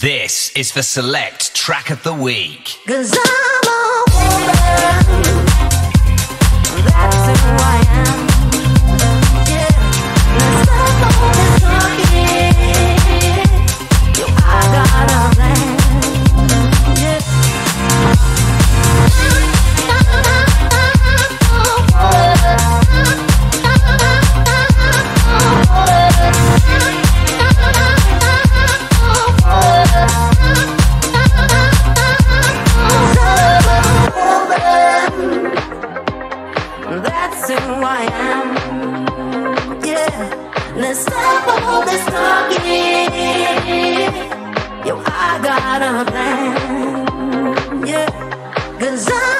This is the Select Track of the Week. that's who I am. Yeah, let's stop all this talking. Yo, I got a plan. Yeah, cause I